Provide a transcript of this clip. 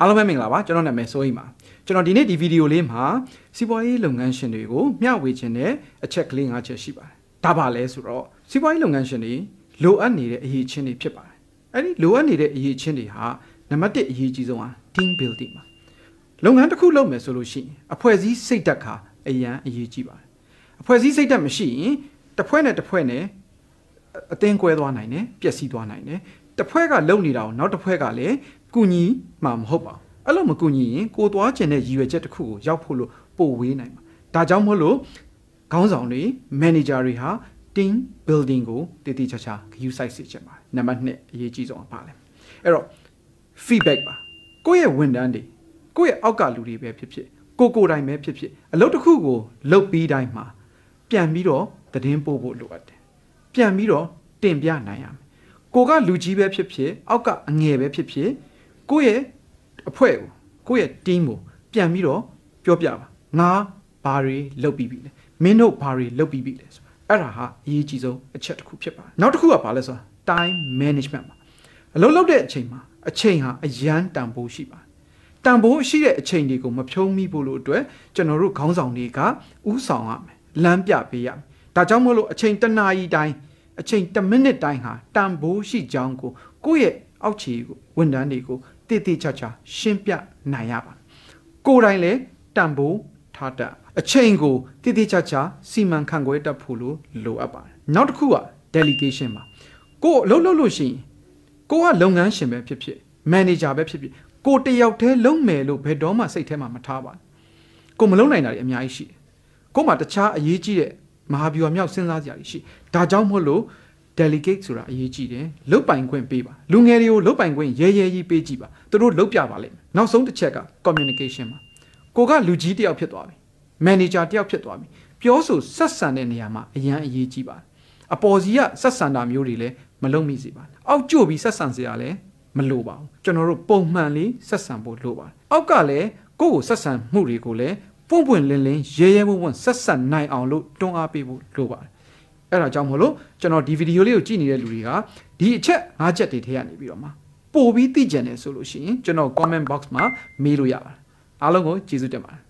အားလုံးပဲမင်္ဂလာပါကျွန်တော်နာမည်စိုးအိမ်ပါကျွန်တော်ဒီနေ့ဒီဗီဒီယိုလေးမှာစီးပွားရေးလုပ်ငန်းရှင်တွေကိုမျှဝေခြင်းတဲ့အချက်ကလေး၅ချက်ရှိပါတယ်ဒါပါလဲဆိုတော့စီးပွားရေးလုပ်ငန်းရှင်တွေလိုအပ်နေတဲ့အရေးချင်းတွေဖြစ်ပါတယ်အဲ့ဒီလိုအပ်နေတဲ့အရေးချင်းတွေဟာနံပါတ်1အရေးကြီးဆုံးဟာ team building ပါလုပ်ငန်းတစ်ခုလုပ်မယ်ဆိုလို့ရှိရင်အဖွဲ့အစည်းစိတ်ဓာတ်ခါအရန်အရေးကြီးပါတယ်အဖွဲ့အစည်းစိတ်ဓာတ်မရှိရင်တစ်ဖွဲ့နဲ့တစ်ဖွဲ့နဲ့အသင်းကွဲသွားနိုင်တယ်ပျက်စီးသွားနိုင်တယ် တစ်ဖွဲ့ကလုံနေတာကိုနောက်တစ်ဖွဲ့ကလည်းကုညီမှာမဟုတ်ပါဘူးအဲ့လိုမကုညီရင်ကိုသွားကျင်တဲ့ရည်ရွယ်ချက်တစ်ခုကိုရောက်ဖို့လို့ပို့ဝေးနိုင်ပါဒါကြောင့်မို့လို့ခေါင်းဆောင်တွေ manager တွေဟာ team building ကိုတည်တည်ချာချာဂရုစိုက်စေချင်ပါတယ်နံပါတ်1အရေးကြီးဆုံးပါလဲအဲ့တော့ feedback ပါကိုယ့်ရဲ့ဝန်ထမ်းတွေကိုယ့်ရဲ့အောက်ကလူတွေပဲဖြစ်ဖြစ်ကိုကိုယ်တိုင်ပဲဖြစ်ဖြစ်အလုပ်တစ်ခုကိုလုပ်ပြီးတိုင်းမှာပြန်ပြီးတော့သတင်းပို့ဖို့လိုအပ်တယ်ပြန်ပြီးတော့တင်ပြနိုင်ရမယ် ကိုကလူကြီးပဲဖြစ်ဖြစ်အောက်ကအငယ်ပဲဖြစ်ဖြစ်ကိုယ့်ရဲ့အဖွဲ့ကိုကိုယ့်ရဲ့ team ကိုပြန်ပြီးတော့ပြောပြပါငါဘာတွေလုပ်ပြီးပြီလဲမင်းတို့ဘာတွေလုပ်ပြီးပြီလဲဆိုအဲ့ဒါဟာအရေးကြီးဆုံးအချက်တစ်ခုဖြစ်ပါတယ်နောက်တစ်ခုကဘာလဲဆိုတော့ time management ပါအလုပ်လုပ်တဲ့အချိန်မှာအချိန်ဟာအရန်တန်ဖိုးရှိပါတယ်တန်ဖိုးရှိတဲ့အချိန်တွေကိုမဖြုံးမိဖို့လို့အတွက်ကျွန်တော်တို့ခေါင်းဆောင်တွေကဥဆောင်ရမယ်လမ်းပြပေးရမယ်ဒါကြောင့်မို့လို့အချိန်တစ်နာရီတိုင်း အချိန်1မိနစ်တိုင်းဟာတန်ဖိုးရှိကြောင်းကိုကိုယ့်ရဲ့အောက်ခြေကိုဝန်ထမ်းတွေကိုတည်တည်ချာချာရှင်းပြနိုင်ရပါကိုယ်တိုင်လည်းတန်ဖိုးထားတတ်အချိန်ကိုတည်တည်ချာချာစီမံခန့်ခွဲတတ်ဖို့လိုလိုအပ်ပါတယ်နောက်တစ်ခုက delegation ပါကိုယ်အလုပ်လုပ်လို့ရှိရင်ကိုကလုပ်ငန်းရှင်ပဲဖြစ်ဖြစ် manager ပဲဖြစ်ဖြစ်ကိုတယောက်တည်းလုံးမယ်လို့ဘယ်တော့မှစိတ်ထဲမှာမထားပါဘူးကိုမလုံးနိုင်တာတွေအများကြီးရှိတယ်ကိုမှတခြားအရေးကြီးတဲ့မဟာဗျူဟာမြောက်စဉ်းစားစရာတွေရှိ ဒါကြောင့်မို့လို့ delegate ဆိုတာအရေးကြီးတယ်လုတ်ပိုင်ခွင့်ပေးပါလူငယ်တွေကိုလုတ်ပိုင်ခွင့်ရဲရဲကြီးပေးကြည့်ပါသူတို့လုတ်ပြပါလိမ့်မယ်နောက်ဆုံးတစ်ချက်က communication ပါကိုကလူကြီးတယောက်ဖြစ်သွားပြီ manager တယောက်ဖြစ်သွားပြီပြောဆိုဆက်ဆံတဲ့နေရာမှာအရန်အရေးကြီးပါတယ်အပေါ်စီကဆက်ဆံတာမျိုးတွေလည်းမလုပ်မိစေပါနဲ့အောက်ကျပြီးဆက်ဆံစရာလည်းမလိုပါဘူးကျွန်တော်တို့ပုံမှန်လေးဆက်ဆံဖို့လိုပါတယ်အောက်ကလည်းကိုယ့်ကိုဆက်ဆံမှုတွေကိုလည်းပွန့်ပွန့်လင်းလင်းရဲရဲဝံ့ဝံ့ဆက်ဆံနိုင်အောင်လို့တွန်းအားပေးဖို့လိုပါတယ် အဲ့ဒါကြောင့်မို့လို့ကျွန်တော်ဒီဗီဒီယိုလေးကိုကြည့်နေတဲ့လူတွေကဒီအချက်၅ချက်တွေထဲကနေပြီးတော့မှပို့ပြီးသိကြတယ်ဆိုလို့ရှိရင်ကျွန်တော် comment box မှာမေးလို့ရပါတယ်အားလုံးကိုကျေးဇူးတင်ပါတယ်